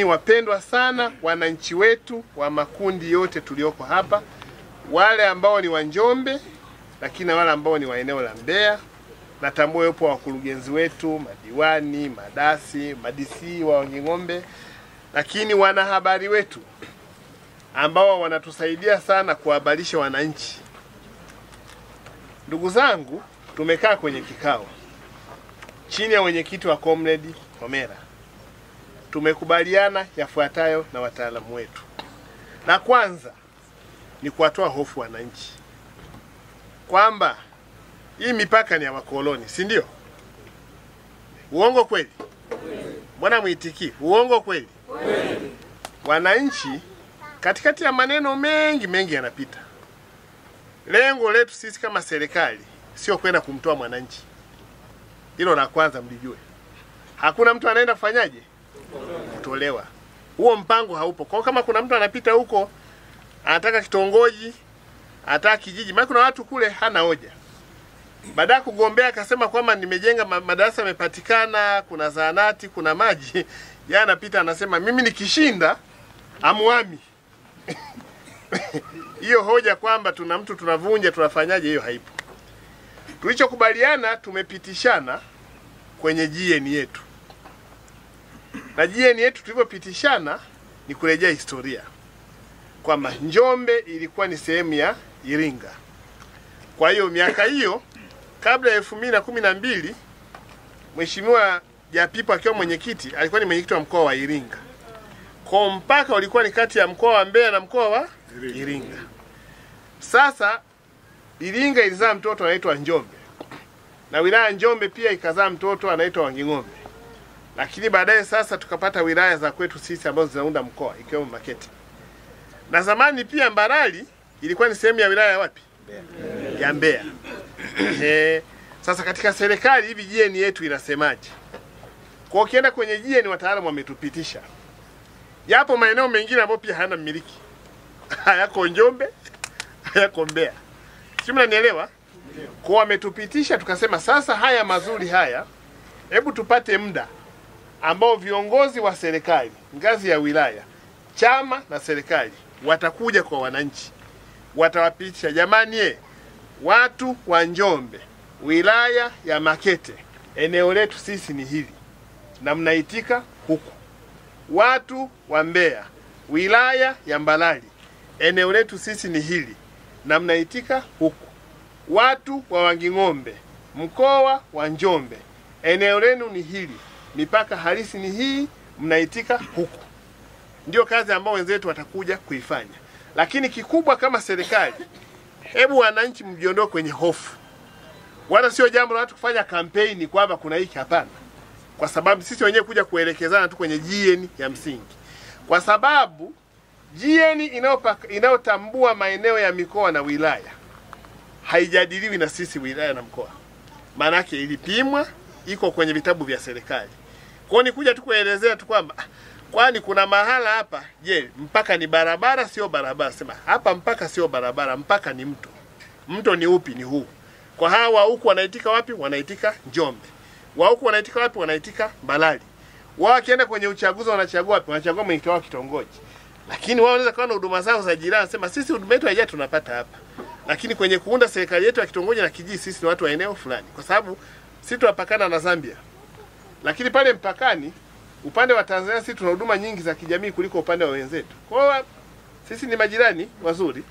Ni wapendwa sana wananchi wetu wa makundi yote tulioko hapa, wale ambao ni wa Njombe, lakini na wale ambao ni wa eneo la Mbeya. Natambua yupo wakurugenzi wetu, madiwani, madasi, madisi wa Wanging'ombe, lakini wanahabari wetu ambao wanatusaidia sana kuhabarisha wananchi. Ndugu zangu, tumekaa kwenye kikao chini ya mwenyekiti wa Comrade Homera tumekubaliana yafuatayo na wataalamu wetu. La kwanza ni kuwatoa hofu wananchi kwamba hii mipaka ni ya wakoloni, si ndio? Uongo kweli? Mbona mwitikii? Uongo kweli? Wananchi, katikati ya maneno mengi mengi yanapita. Lengo letu sisi kama serikali sio kwenda kumtoa mwananchi. Hilo la kwanza mlijue. Hakuna mtu anaenda kufanyaje kutolewa. Huo mpango haupo. Kwa kama kuna mtu anapita huko anataka kitongoji, anataka kijiji, maana kuna watu kule hana hoja. Baada ya kugombea akasema kwamba nimejenga madarasa yamepatikana, kuna zahanati, kuna maji, yeye anapita anasema mimi nikishinda amuami. Hiyo hoja kwamba tuna mtu tunavunja tunafanyaje, hiyo haipo. Tulichokubaliana tumepitishana kwenye GN yetu na jieni yetu tulivyopitishana ni kurejea historia kwamba Njombe ilikuwa ni sehemu ya Iringa. Kwa hiyo miaka hiyo kabla ya elfu mbili na kumi na mbili Mheshimiwa Japipo akiwa mwenyekiti alikuwa ni mwenyekiti wa mkoa wa Iringa. Kwa mpaka ulikuwa ni kati ya mkoa wa Mbeya na mkoa wa Iringa. Sasa Iringa ilizaa mtoto anaitwa Njombe na wilaya Njombe pia ikazaa mtoto anaitwa Wanging'ombe lakini baadaye sasa tukapata wilaya za kwetu sisi ambazo zinaunda mkoa ikiwemo Makete. Na zamani pia Mbarali ilikuwa ni sehemu ya wilaya ya wapi? Ya Mbeya. Eh, sasa katika serikali hivi jieni yetu inasemaje? Kwa ukienda kwenye jieni wataalamu wametupitisha. Yapo maeneo mengine ambayo pia hayana mmiliki. Hayako Njombe, hayako Mbeya. Sio mnanielewa? Kwa wametupitisha tukasema sasa haya mazuri haya hebu tupate muda ambao viongozi wa serikali ngazi ya wilaya, chama na serikali watakuja kwa wananchi, watawapitisha, jamani, ye watu wa Njombe, wilaya ya Makete, eneo letu sisi ni hili na mnaitika huku. Watu wa Mbeya, wilaya ya Mbalali, eneo letu sisi ni hili na mnaitika huku. Watu wa Wanging'ombe, mkoa wa Njombe, eneo lenu ni hili mipaka halisi ni hii, mnaitika huku. Ndio kazi ambayo wenzetu watakuja kuifanya, lakini kikubwa kama serikali, hebu wananchi mjiondoe kwenye hofu, wala sio jambo la watu kufanya kampeni kwamba kuna hiki. Hapana, kwa sababu sisi wenyewe kuja kuelekezana tu kwenye GN ya msingi, kwa sababu GN inayotambua maeneo ya mikoa na wilaya haijadiliwi na sisi wilaya na mkoa, maanake ilipimwa, iko kwenye vitabu vya serikali. Kwa ni kuja tu kuelezea tu kwamba kwani kuna mahala hapa, je, mpaka ni barabara sio barabara? Sema hapa mpaka sio barabara, mpaka ni mto. Mto ni upi? Ni huu. Kwa hawa huku wanaitika wapi? Wanaitika Njombe. Wa huku wanaitika wapi? Wanaitika Mbalali. Wao wakienda kwenye uchaguzi wanachagua wapi? Wanachagua mwenyekiti wao kitongoji. Lakini wao wanaweza kuwa na huduma zao za jirani, sema sisi huduma yetu haija tunapata hapa. Lakini kwenye kuunda serikali yetu ya kitongoji na kijiji, sisi ni watu wa eneo fulani, kwa sababu sisi tunapakana na Zambia lakini pale mpakani upande wa Tanzania sisi tuna huduma nyingi za kijamii kuliko upande wa wenzetu. Kwa hiyo sisi ni majirani wazuri,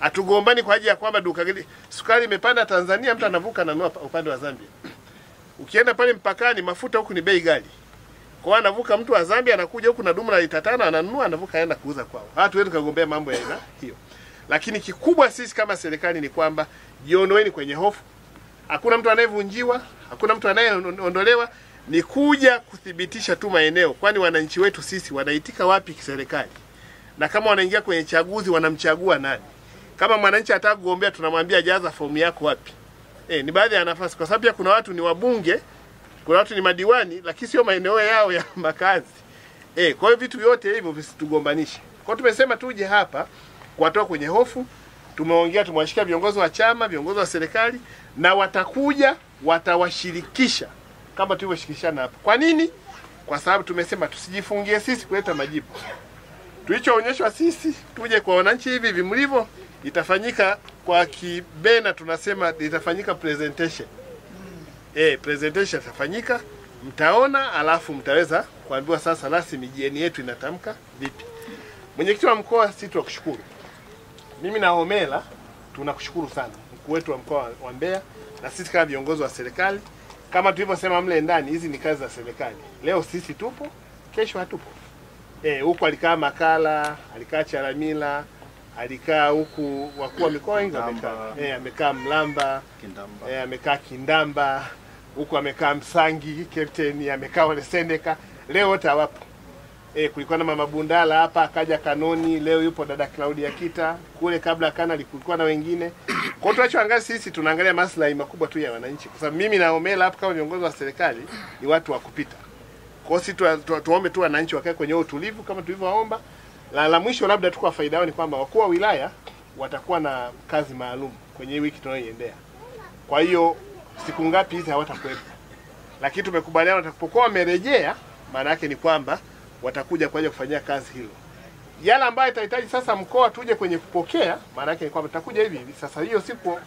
hatugombani kwa ajili ya kwamba duka gili sukari imepanda Tanzania, mtu anavuka ananunua pa- upande wa Zambia. Ukienda pale mpakani, mafuta huku ni bei ghali, kwa hiyo anavuka mtu wa Zambia anakuja huku na dumu la lita tano ananunua, anavuka aenda kuuza kwao. Hatuwezi kugombea mambo ya aina hiyo, lakini kikubwa sisi kama serikali ni kwamba jiondoeni kwenye hofu. Hakuna mtu anayevunjiwa, hakuna mtu anayeondolewa ni kuja kuthibitisha tu maeneo, kwani wananchi wetu sisi wanaitika wapi kiserikali, na kama wanaingia kwenye chaguzi wanamchagua nani. Kama mwananchi anataka kugombea, tunamwambia jaza fomu yako wapi. E, ni baadhi ya nafasi, kwa sababu pia kuna watu ni wabunge, kuna watu ni madiwani, lakini sio maeneo yao ya makazi. E, kwa hiyo vitu vyote hivyo visitugombanishe. Kwa tumesema tuje hapa kuwatoa kwenye hofu. Tumeongea, tumewashikia viongozi wa chama, viongozi wa serikali, na watakuja watawashirikisha kama tulivyoshirikishana hapa. Kwa nini? kwa sababu tumesema tusijifungie sisi kuleta majibu. Tulichoonyeshwa sisi tuje kwa wananchi hivi hivi mlivyo, itafanyika kwa kibena, tunasema itafanyika presentation. Eh, presentation itafanyika, mtaona, alafu mtaweza kuambiwa sasa rasmi jieni yetu inatamka vipi. Mwenyekiti wa mkoa, sisi tunakushukuru. Mimi na Homera tunakushukuru sana, mkuu wetu wa mkoa wa Mbeya, na sisi kama viongozi wa serikali, kama tulivyosema mle ndani, hizi ni kazi za serikali. Leo sisi tupo, kesho hatupo. Eh, huku alikaa Makala, alikaa Chalamila, alikaa huku wakuu wa mikoa wengi wamekaa. Eh, amekaa Mlamba, Kindamba. eh, amekaa Kindamba, huku amekaa Msangi, Captain amekaa wale Sendeka. Leo wote hawapo. E, kulikuwa na mama Bundala hapa, akaja Kanoni, leo yupo dada Claudia Kita, kule kabla kana kulikuwa na wengine. Kwa hiyo tunachoangalia sisi tunaangalia maslahi makubwa tu ya wananchi, kwa sababu mimi na Omela hapa kama viongozi wa serikali ni watu wa kupita. Kwa hiyo sisi tu, tu, tuombe tu wananchi wakae kwenye utulivu kama tulivyoomba. La, la mwisho labda tu kwa faida yao ni kwamba wakuu wa wilaya watakuwa na kazi maalum kwenye wiki tunayoiendea. Kwa hiyo siku ngapi hizi hawatakuwepo, lakini tumekubaliana watakapokuwa wamerejea, maana yake ni kwamba watakuja kwa ajili kufanyia kazi hilo. Yale ambayo itahitaji sasa mkoa tuje kwenye kupokea, maana yake ni kwamba tutakuja hivi hivi. Sasa hiyo siku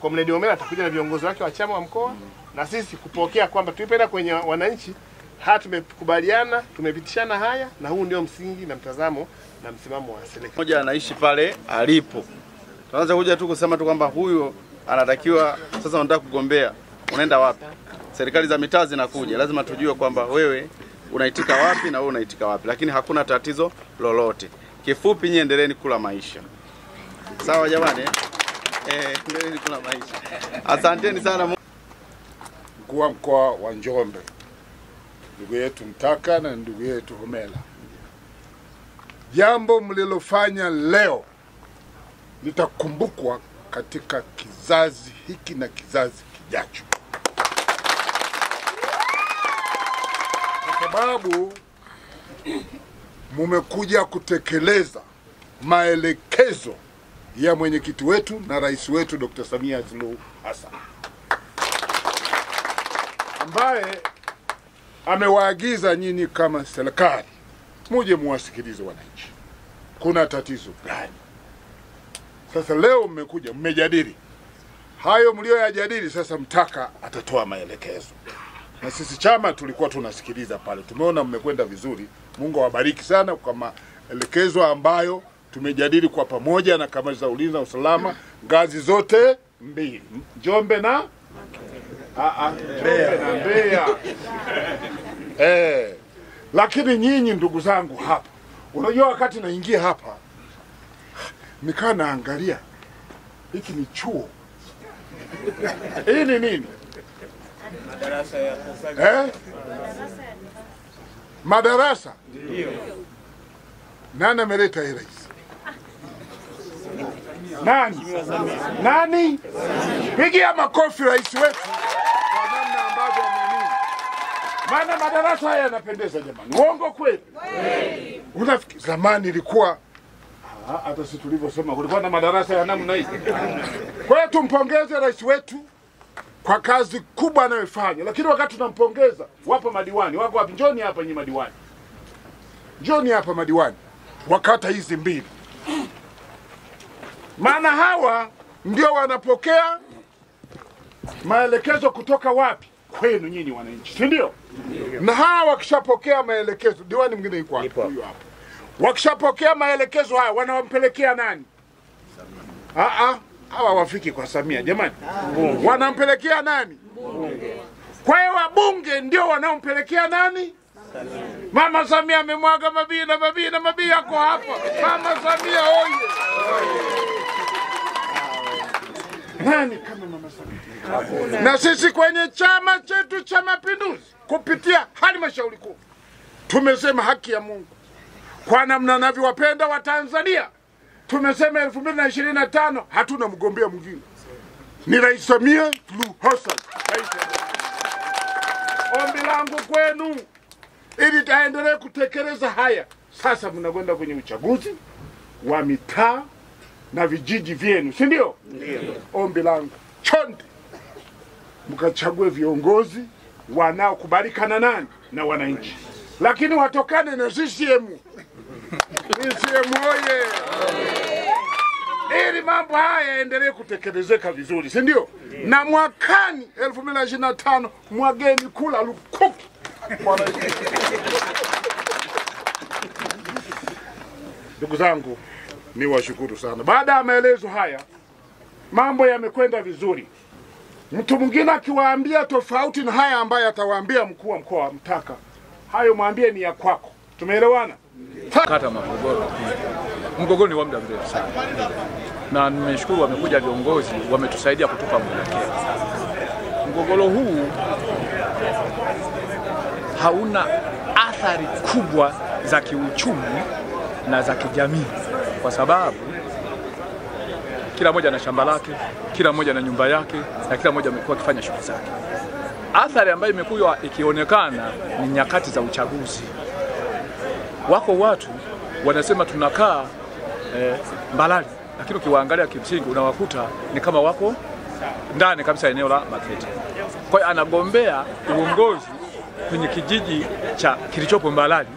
Comrade Omera atakuja na viongozi wake wa chama wa mkoa na sisi kupokea kwamba tuipenda kwenye wananchi haya, tumekubaliana, tumepitishana haya, na huu ndio msingi na mtazamo na msimamo wa serikali. Mmoja anaishi pale alipo. Tunaanza kuja tu kusema tu kwamba huyo anatakiwa sasa, unataka kugombea, unaenda wapi? Serikali za mitaa zinakuja, lazima tujue kwamba wewe unaitika wapi na wewe unaitika wapi, lakini hakuna tatizo lolote. Kifupi, nyie endeleeni kula maisha, sawa jamani? eh? Endeleeni kula maisha. Asanteni sana. mkuu wa mkoa wa Njombe, ndugu yetu Mtaka na ndugu yetu Homela, jambo mlilofanya leo litakumbukwa katika kizazi hiki na kizazi kijacho, kwa sababu mumekuja kutekeleza maelekezo ya mwenyekiti wetu na rais wetu Dr. Samia Suluhu Hassan ambaye amewaagiza nyinyi kama serikali muje muwasikilize wananchi, kuna tatizo gani? Sasa leo mmekuja mmejadili hayo mlioyajadili, sasa Mtaka atatoa maelekezo, na sisi chama tulikuwa tunasikiliza pale, tumeona mmekwenda vizuri. Mungu awabariki sana kwa maelekezo ambayo tumejadili kwa pamoja na kamati za ulinzi na usalama ngazi zote mbili, Njombe na Ah, ah, Njombe na Mbeya. Eh, lakini nyinyi ndugu zangu hapa, unajua wakati naingia hapa nikaa naangalia hiki ni chuo, hii ni nini? Eh? Madarasa. ndio Nani ameleta hii rais? Nani? Nani? Pigia makofi rais wetu kwa namna ambavyo amenini. Maana madarasa haya yanapendeza jamani, uongo kweli? Unafikiri zamani ilikuwa Ah, hata si tulivyosema kulikuwa na madarasa ya namna hii. Kwa hiyo tumpongeze rais wetu kwa kazi kubwa anayoifanya, lakini wakati tunampongeza, wapo madiwani wako wapi? Njoni hapa nyinyi madiwani, njoni hapa madiwani wa kata hizi mbili, maana hawa ndio wanapokea maelekezo kutoka wapi? Kwenu nyinyi wananchi, si ndio? Na hawa wakishapokea maelekezo, diwani mwingine yuko hapa, huyu hapa. Wakishapokea maelekezo haya wanawampelekea nani? Ah, hawa wafiki kwa Samia jamani, wanampelekea nani? Kwa hiyo wabunge ndio wanaompelekea nani? Mama Samia amemwaga mabii na mabii na mabii yako hapa. Mama Samia oye! Nani kama mama Samia? Na sisi kwenye chama chetu cha Mapinduzi kupitia halmashauri kuu tumesema haki ya Mungu kwa namna anavyowapenda Watanzania. Tumesema elfu mbili na ishirini na tano hatuna mgombea mwingine, ni Rais Samia Suluhu Hassan. Ombi langu kwenu ili taendelee kutekeleza haya, sasa mnakwenda kwenye uchaguzi wa mitaa na vijiji vyenu, si ndio? Ombi langu chonde, mkachague viongozi wanaokubalika na nani na wananchi. lakini watokane na CCM. CCM oye! Ili mambo haya yaendelee kutekelezeka vizuri, si ndio? Na mwakani 2025 mwageni kula lukuki. Ndugu zangu, ni washukuru sana. Baada ya maelezo haya, mambo yamekwenda vizuri. Mtu mwingine akiwaambia tofauti na haya ambayo atawaambia mkuu wa mkoa mtaka, hayo mwambie ni ya kwako. Tumeelewana? kata mgogoro Mgogoro ni wa muda mrefu sana, na nimeshukuru wamekuja viongozi wametusaidia kutupa mwelekeo. Mgogoro huu hauna athari kubwa za kiuchumi na za kijamii, kwa sababu kila mmoja na shamba lake, kila mmoja na nyumba yake, na kila mmoja amekuwa akifanya shughuli zake. Athari ambayo imekuwa ikionekana ni nyakati za uchaguzi wako watu wanasema tunakaa eh, Mbalali, lakini ukiwaangalia kimsingi unawakuta ni kama wako ndani kabisa eneo la Makete. Kwa hiyo anagombea uongozi kwenye kijiji cha kilichopo Mbalali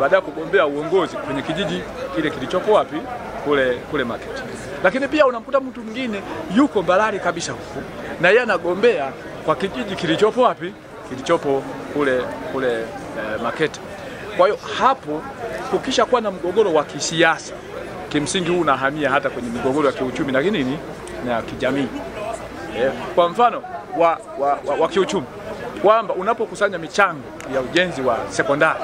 baada ya kugombea uongozi kwenye kijiji kile kilichopo wapi kule kule Makete. Lakini pia unamkuta mtu mwingine yuko Mbalali kabisa huku na yeye anagombea kwa kijiji kilichopo wapi kilichopo kule kule eh, Makete. Kwa hiyo hapo kukisha kuwa na mgogoro wa kisiasa, kimsingi huu unahamia hata kwenye migogoro ya kiuchumi na nini na kijamii. Eh, kwa mfano wa, wa, wa, wa kiuchumi kwamba unapokusanya michango ya ujenzi wa sekondari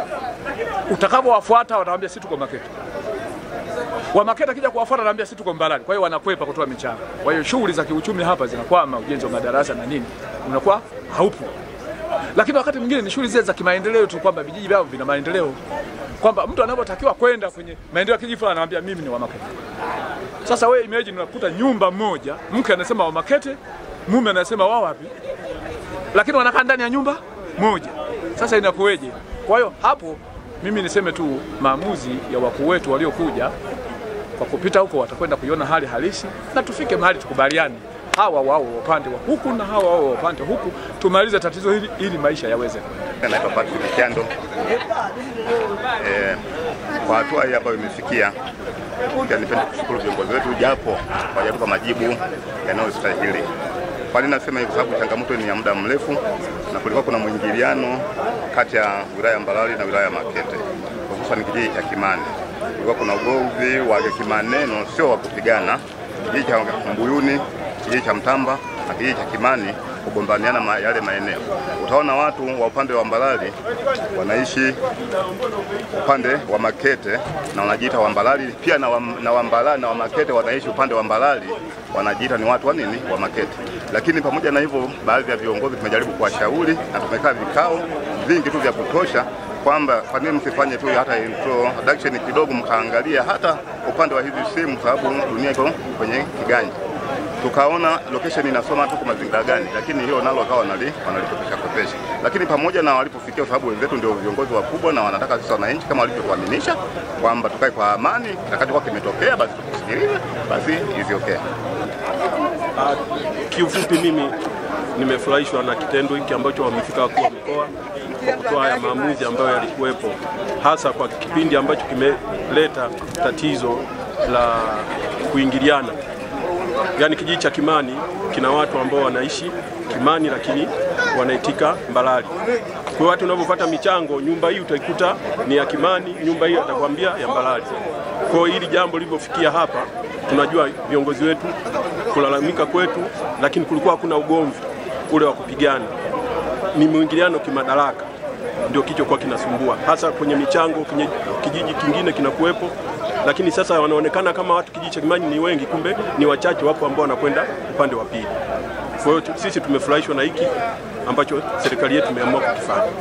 utakapowafuata watawaambia si tuko Makete, wa Makete akija kuwafuata anaambia si tuko Mbarali. Kwa hiyo wanakwepa kutoa michango. Kwa hiyo shughuli za kiuchumi hapa zinakwama, ujenzi wa madarasa na nini unakuwa haupo lakini wakati mwingine ni shughuli zile za kimaendeleo tu, kwamba vijiji vyao vina maendeleo, kwamba mtu anapotakiwa kwenda kwenye maendeleo ya kijiji fulani mimi ni wa Makete. Sasa wewe imagine, unakuta nyumba moja, mke anasema wa Makete, mume anasema wa wapi, lakini wanakaa ndani ya nyumba moja. Sasa inakuweje? Kwa hiyo hapo mimi niseme tu maamuzi ya wakuu wetu waliokuja kwa kupita huko watakwenda kuiona hali halisi na tufike mahali tukubaliane hawa wao wa upande wa huku na hawa wao wa upande huku, tumalize tatizo hili ili maisha yaweze. Naitwa Patrick Kyando. Eh, kwa hatua hii ambayo imefikia, nipende kushukuru viongozi wetu, japo hawajatupa majibu yanayostahili. Kwa nini nasema hivi? Sababu changamoto ni ya muda mrefu na kulikuwa kuna mwingiliano kati ya wilaya ya Mbalali na wilaya ya Makete, hususan kijiji cha Kimane. Kulikuwa kuna ugomvi wa kimaneno, sio wa kupigana, kijiji cha Mbuyuni kijiji cha Mtamba na kijiji cha Kimani kugombaniana ma, yale maeneo. Utaona watu wa upande wa Mbalali wanaishi upande wa Makete na wanajiita Wambalali pia na, wa, na Wambalali na Wamakete wanaishi upande wa Mbalali wanajiita ni watu wa nini wa Makete. Lakini pamoja na hivyo, baadhi ya viongozi tumejaribu kuwashauri na tumekaa vikao vingi tu vya kutosha kwamba kwa nini msifanye tu hata introduction kidogo, mkaangalia hata upande wa hizi simu, sababu dunia iko kwenye kiganja tukaona location inasoma tu kwa mazingira gani, lakini hiyo nalo wakawa wanali wanalipopesha kopesha. Lakini pamoja na walipofikia, kwa sababu wenzetu ndio viongozi wakubwa na wanataka sisi wananchi kama walivyotuaminisha kwamba tukae kwa amani, kitakachokuwa kimetokea basi tukusikilize, basi is okay. Uh, kiufupi mimi nimefurahishwa na kitendo hiki ambacho wamefika wakuu wa mkoa kwa kutoa haya maamuzi ambayo yalikuwepo, hasa kwa kipindi ambacho kimeleta tatizo la kuingiliana. Yaani kijiji cha Kimani kina watu ambao wanaishi Kimani lakini wanaitika Mbalali. Kwa hiyo watu unavyopata michango, nyumba hii utaikuta ni ya Kimani, nyumba hii atakwambia ya Mbalali. Kwa hiyo hili jambo lilivyofikia hapa, tunajua viongozi wetu kulalamika kwetu, lakini kulikuwa hakuna ugomvi ule wa kupigana, ni mwingiliano kimadaraka ndio kichokuwa kinasumbua, hasa kwenye michango. Kwenye kijiji kingine kinakuwepo, lakini sasa wanaonekana kama watu kijiji cha Kimani ni wengi, kumbe ni wachache, wapo ambao wanakwenda upande wa pili. Kwa hiyo sisi tumefurahishwa na hiki ambacho serikali yetu imeamua kukifanya.